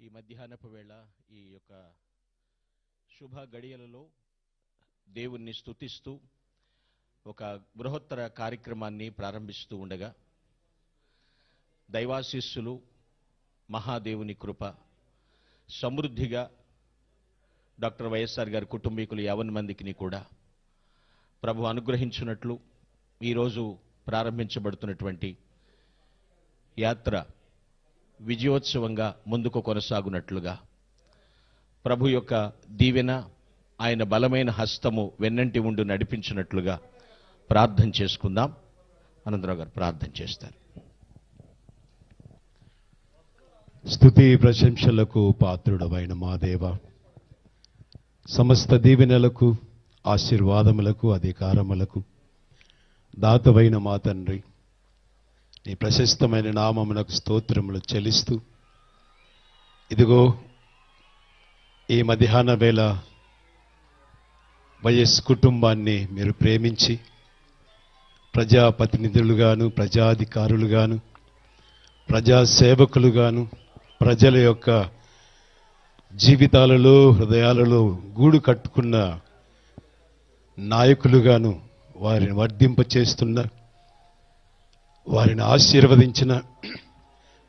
ఈ మధ్యాహ్నపు వేళ ఈ యొక్క శుభ గడియలలో దేవుణ్ణి స్తుతిస్తూ ఒక బృహత్తర కార్యక్రమాన్ని ప్రారంభిస్తూ ఉండగా దైవాశిస్సులు మహాదేవుని కృప సమృద్ధిగా డాక్టర్ వైఎస్ఆర్ గారి కుటుంబీకులు యావన్ మందికిని కూడా ప్రభు అనుగ్రహించినట్లు ఈరోజు ప్రారంభించబడుతున్నటువంటి యాత్ర విజయోత్సవంగా ముందుకు కొనసాగునట్లుగా. ప్రభు యొక్క దీవెన ఆయన బలమైన హస్తము వెన్నంటి ఉండి నడిపించినట్లుగా ప్రార్థన చేసుకుందాం. అనంతరావు గారు ప్రార్థన చేస్తారు. స్తుతి ప్రశంసలకు పాత్రుడమైన మా దేవ. సమస్త దీవెనలకు ఆశీర్వాదములకు అధికారములకు దాతవైన మా తండ్రి. నీ ప్రశస్తమైన నామమునకు స్తోత్రములు చెల్లిస్తూ ఇదిగో ఈ మధ్యాహ్న వేళ వైఎస్ కుటుంబాన్ని మీరు ప్రేమించి ప్రజాప్రతినిధులుగాను ప్రజాధికారులుగాను ప్రజాసేవకులుగాను ప్రజల యొక్క జీవితాలలో హృదయాలలో గూడు కట్టుకున్న నాయకులుగాను వారిని వర్ధింపచేస్తున్నారు. వారిని ఆశీర్వదించిన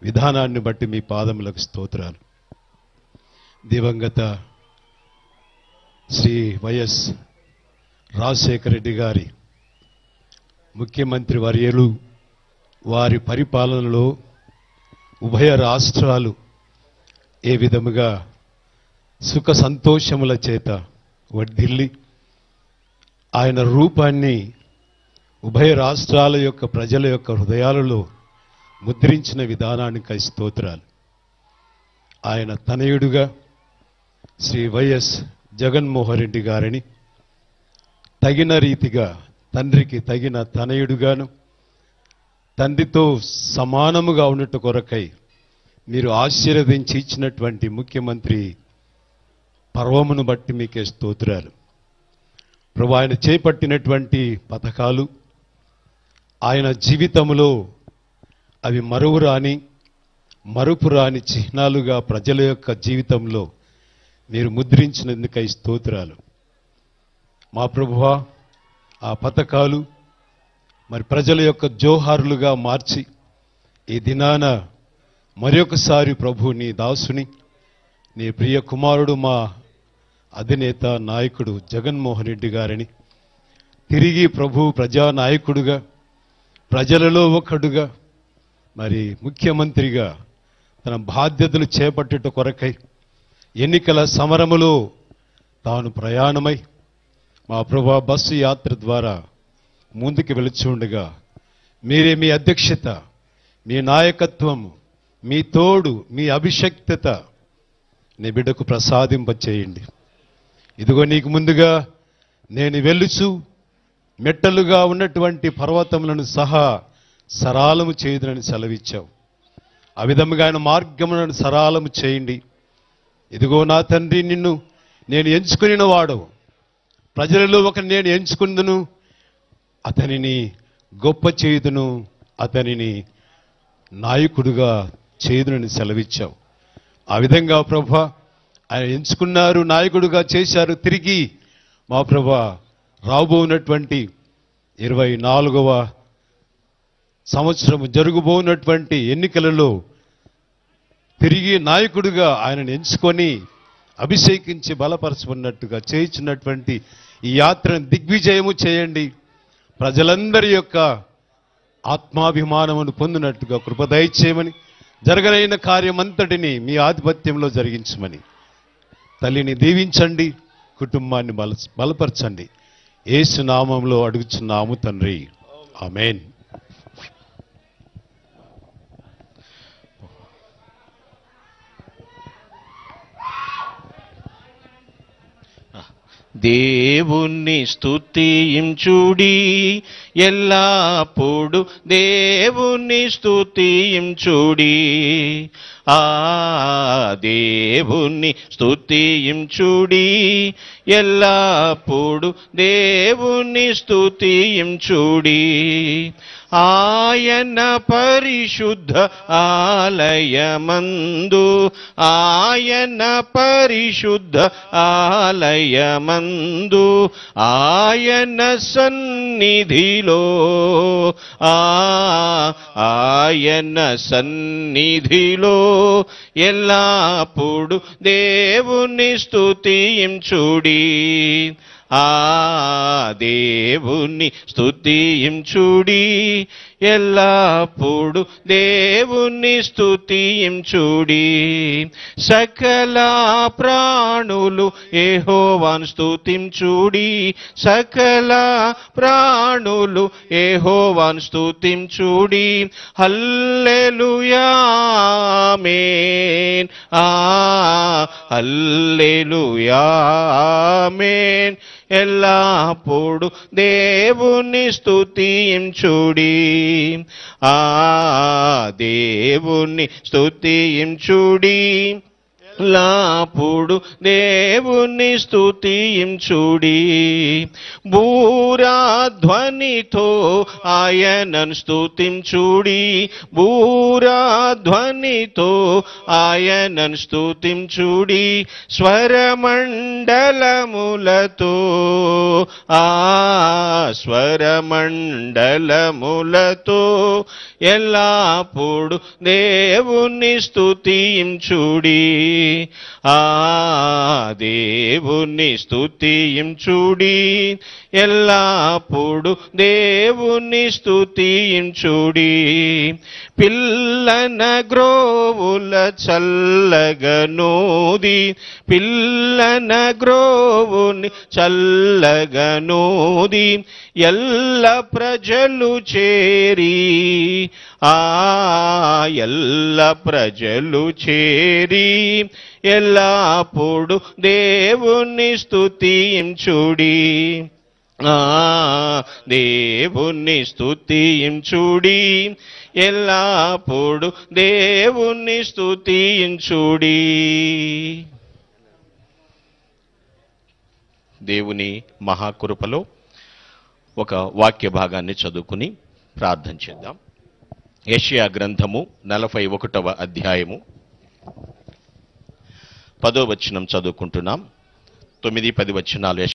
విధానాన్ని బట్టి మీ పాదములకు స్తోత్రాలు. దివంగత శ్రీ వైఎస్ రాజశేఖర రెడ్డి గారి ముఖ్యమంత్రి వర్యులు వారి పరిపాలనలో ఉభయ రాష్ట్రాలు ఏ విధముగా సుఖ సంతోషముల చేత వర్ధిల్లి ఆయన రూపాన్ని ఉభయ రాష్ట్రాల యొక్క ప్రజల యొక్క హృదయాలలో ముద్రించిన విధానానికి స్తోత్రాలు. ఆయన తనయుడుగా శ్రీ వైఎస్ జగన్మోహన్ రెడ్డి గారిని తగిన రీతిగా తండ్రికి తగిన తనయుడుగాను తండ్రితో సమానముగా ఉన్నట్టు కొరకై మీరు ఆశీర్వదించి ఇచ్చినటువంటి ముఖ్యమంత్రి పర్వమును బట్టి మీకే స్తోత్రాలు. ప్రభు ఆయన చేపట్టినటువంటి పథకాలు ఆయన జీవితంలో అవి మరువురాని మరుపురాని చిహ్నాలుగా ప్రజల యొక్క జీవితంలో మీరు ముద్రించినందుకై స్తోత్రాలు. మా ప్రభువా ఆ పథకాలు మరి ప్రజల యొక్క జోహారులుగా మార్చి ఈ దినాన మరొకసారి ప్రభు నీ దాసుని నీ ప్రియ కుమారుడు మా అధినేత నాయకుడు జగన్మోహన్ రెడ్డి గారిని తిరిగి ప్రభు ప్రజానాయకుడుగా ప్రజలలో ఒకడుగా మరి ముఖ్యమంత్రిగా తన బాధ్యతలు చేపట్టుట కొరకై ఎన్నికల సమరములో తాను ప్రయాణమై మా ప్రభా బస్సు యాత్ర ద్వారా ముందుకు వెళుచుండగా మీరే మీ అధ్యక్షత మీ నాయకత్వము మీ తోడు మీ అభిషక్తత నీ బిడ్డకు ప్రసాదింపచేయండి. ఇదిగో నీకు ముందుగా నేను వెళ్ళుచు మెట్టలుగా ఉన్నటువంటి పర్వతములను సహా సరాలము చేయదునని సెలవిచ్చావు. ఆ విధముగా ఆయన మార్గములను సరాలము చేయండి. ఇదిగో నా తండ్రి నిన్ను నేను ఎంచుకుని వాడు. ప్రజలలో ఒక నేను ఎంచుకుందును అతనిని గొప్ప చేయుదును అతనిని నాయకుడుగా చేయుదునని సెలవిచ్చావు. ఆ విధంగా ప్రభ ఆయన ఎంచుకున్నారు నాయకుడుగా చేశారు తిరిగి మా ప్రభ రాబోనటువంటి ఇరవై నాలుగవ సంవత్సరం జరుగుబోనటువంటి ఎన్నికలలో తిరిగి నాయకుడిగా ఆయనను ఎంచుకొని అభిషేకించి బలపరచుకున్నట్టుగా చేయించినటువంటి ఈ యాత్రను దిగ్విజయము చేయండి. ప్రజలందరి యొక్క ఆత్మాభిమానమును పొందినట్టుగా కృపదయ చేయమని జరగనైన కార్యమంతటిని మీ ఆధిపత్యంలో జరిగించమని. తల్లిని దీవించండి కుటుంబాన్ని బల బలపరచండి. ఏసు నామంలో అడుగుచున్నాము తండ్రి. ఆమెన్. దేవుణ్ణి స్తుతించుడి ఎల్లప్పుడు దేవుణ్ణి స్తుతించుడి ఆ దేవుణ్ణి స్తుతించుడి ఎల్లప్పుడు దేవుణ్ణి స్తుతించుడి ఆయన పరిశుద్ధ ఆలయమందు ఆయన పరిశుద్ధ ఆలయమందు ఆయన సన్నిధిలో ఆయన సన్నిధిలో ఎల్లప్పుడు దేవుని స్థుతించుడి ఆ దేవుని స్థుతించుడి ఎల్లప్పుడు దేవుణ్ణి స్థుతించుడి సకల ప్రాణులు ఏహోవాన్ స్థుతించుడి సకల ప్రాణులు ఏహోవాన్ స్తుతించుడి హల్లెలూయామేన్ ఆ హల్లెలూయామేన్ ఎల్లప్పుడు దేవుని స్థుతించుడి ఆ దేవుని స్థుతించుడి లాపుడు దేవుని స్థుతించుడి బూరాధ్వనితో ఆయనను స్థుతించుడి బూరాధ్వనితో ఆయనను స్థుతించుడి స్వరమండలములతో ఆ స్వరమండలములతో ఎల్లాపుడు దేవుని స్తుతించుడి. ఆ దేవుని స్థుతించుడి ఎల్లప్పుడు దేవుని స్థుతించుడి పిల్లన గ్రోవుల చల్లగనూది పిల్లన గ్రోవుని చల్లగనూది ఎల్ల ప్రజలు చేరి ఆ ఎల్ల ప్రజలు చేరి ఎల్లప్పుడు దేవుణ్ణి స్థుతించుడి ఆ స్థుతించుడి ఎల్లప్పుడు దేవుణ్ణి స్థుతించుడి దేవుని మహాకృపలో ఒక వాక్య భాగాన్ని చదువుకుని ప్రార్థన చేద్దాం. యషియా గ్రంథము నలభై ఒకటవ అధ్యాయము. పదో వచనం చదువుకుంటున్నాం. తొమ్మిది పది వచనాలు